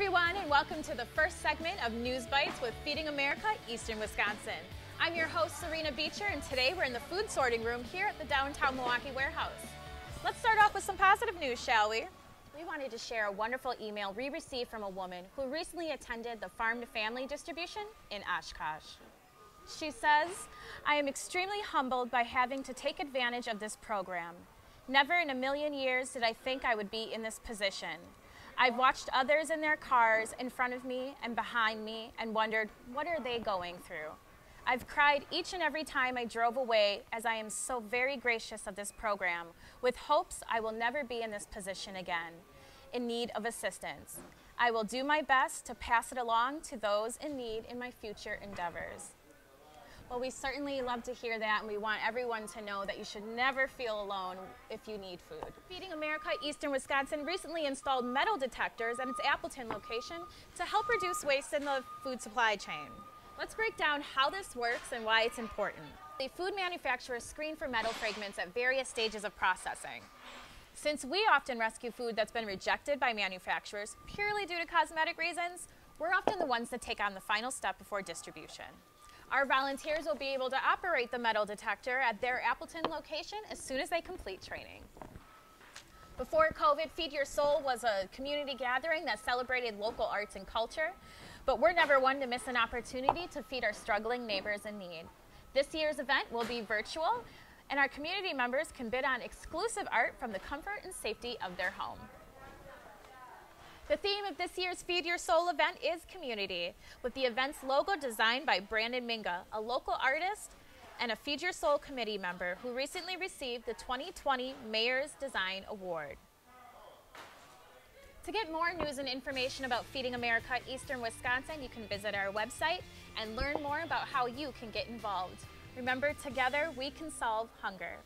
everyone, and welcome to the first segment of News Bites with Feeding America, Eastern Wisconsin. I'm your host, Sorrina Beecher, and today we're in the food sorting room here at the downtown Milwaukee warehouse. Let's start off with some positive news, shall we? We wanted to share a wonderful email we received from a woman who recently attended the farm to family distribution in Oshkosh. She says, I am extremely humbled by having to take advantage of this program. Never in a million years did I think I would be in this position. I've watched others in their cars in front of me and behind me and wondered, what are they going through? I've cried each and every time I drove away as I am so very gracious of this program, with hopes I will never be in this position again, in need of assistance. I will do my best to pass it along to those in need in my future endeavors. Well, we certainly love to hear that, and we want everyone to know that you should never feel alone if you need food. Feeding America Eastern Wisconsin recently installed metal detectors at its Appleton location to help reduce waste in the food supply chain. Let's break down how this works and why it's important. The food manufacturers screen for metal fragments at various stages of processing. Since we often rescue food that's been rejected by manufacturers purely due to cosmetic reasons, we're often the ones that take on the final step before distribution. Our volunteers will be able to operate the metal detector at their Appleton location as soon as they complete training. Before COVID, Feed Your Soul was a community gathering that celebrated local arts and culture, but we're never one to miss an opportunity to feed our struggling neighbors in need. This year's event will be virtual, and our community members can bid on exclusive art from the comfort and safety of their home. The theme of this year's Feed Your Soul event is community, with the event's logo designed by Brandon Minga, a local artist and a Feed Your Soul committee member who recently received the 2020 Mayor's Design Award. To get more news and information about Feeding America Eastern Wisconsin, you can visit our website and learn more about how you can get involved. Remember, together we can solve hunger.